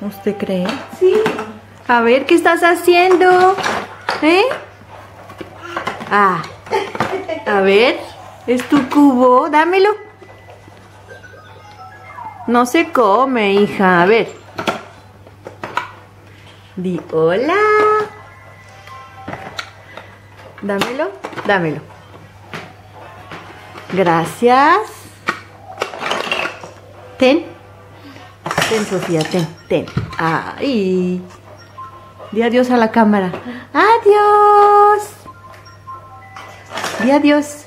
¿Usted cree? Sí. A ver, ¿qué estás haciendo? ¿Eh? Ah. A ver, es tu cubo, dámelo. No se come, hija. A ver. Di hola. Dámelo, dámelo. Gracias. Ten. Ten, Sofía, ten, ten. Ay. Di adiós a la cámara. Adiós. Di adiós.